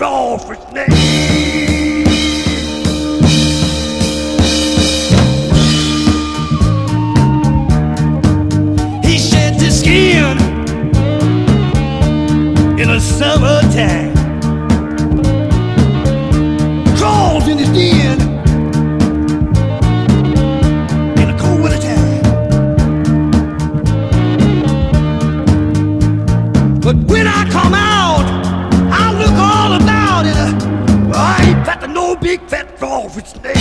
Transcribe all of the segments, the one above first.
All for neck. of its name.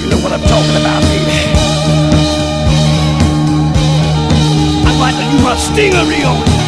You know what I'm talking about, baby. I'd like a new stinger real.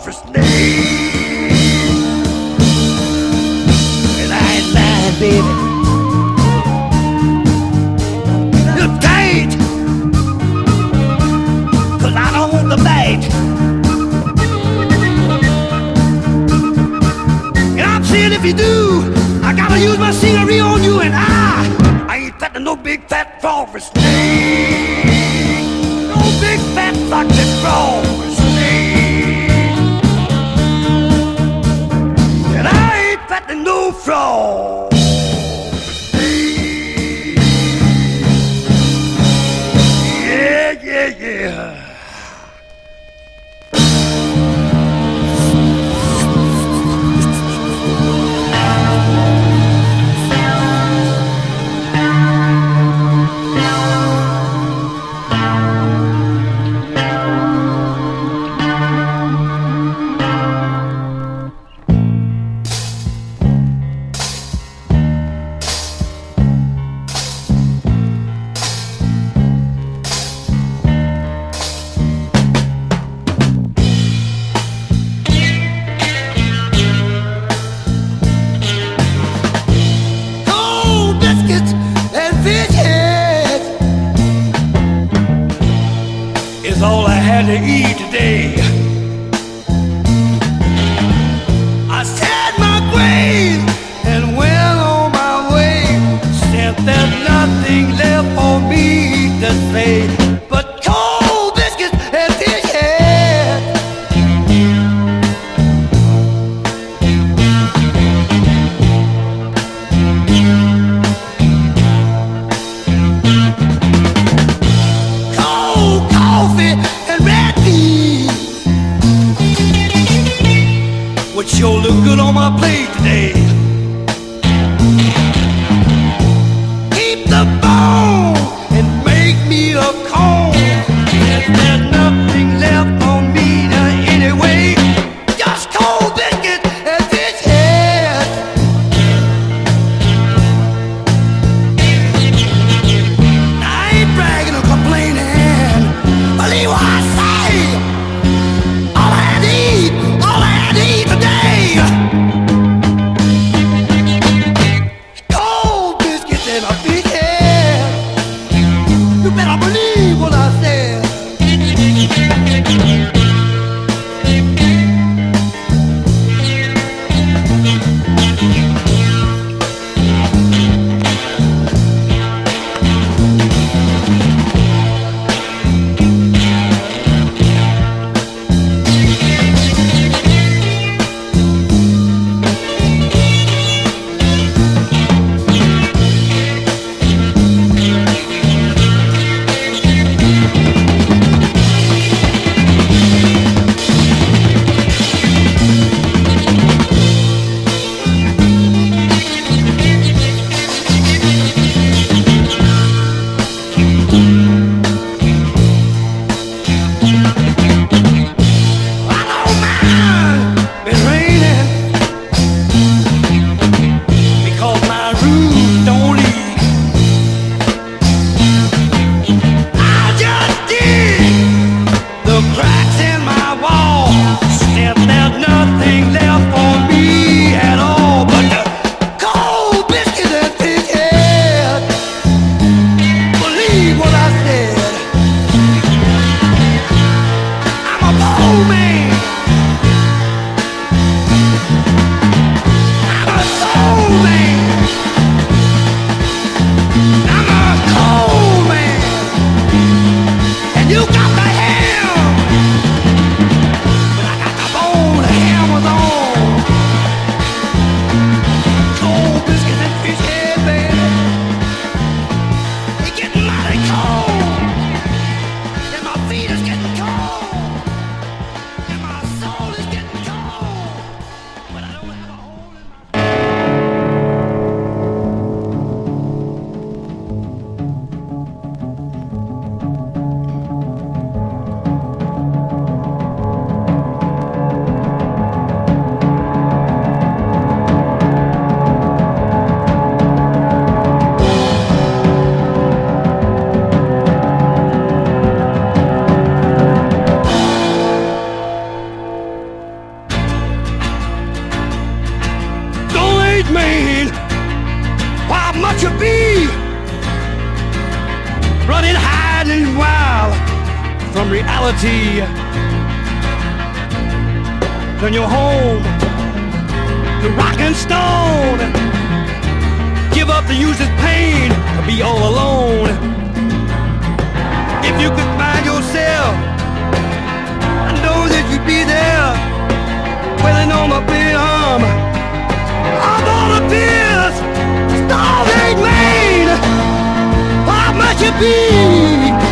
for snakes. And I ain't lying, baby. floor! I had to eat today. I said my grave and went on my way. Said there's nothing left for me to say. Reality? Then you're home, the rocking stone. Give up the use of pain, to be all alone. If you could find yourself, I know that you'd be there, wailing on my big arm. Of all the tears, starving Maine, how much you be?